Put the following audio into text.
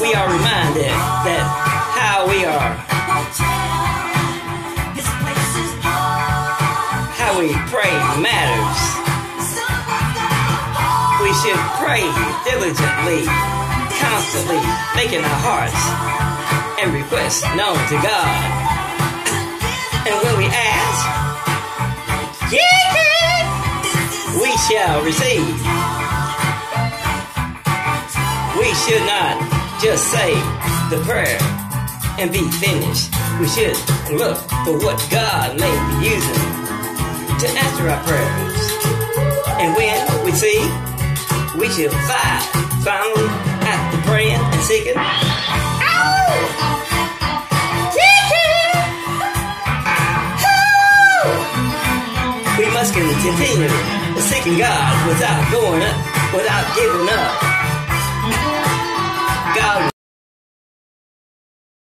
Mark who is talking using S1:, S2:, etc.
S1: we are reminded that how we are, how we pray matters. We should pray diligently, constantly, making our hearts and requests known to God. And when we ask, we shall receive. We should not just say the prayer and be finished. We should look for what God may be using to answer our prayers. And when we see, we should fight finally after praying and seeking. We must continue seeking God without going up, without giving up.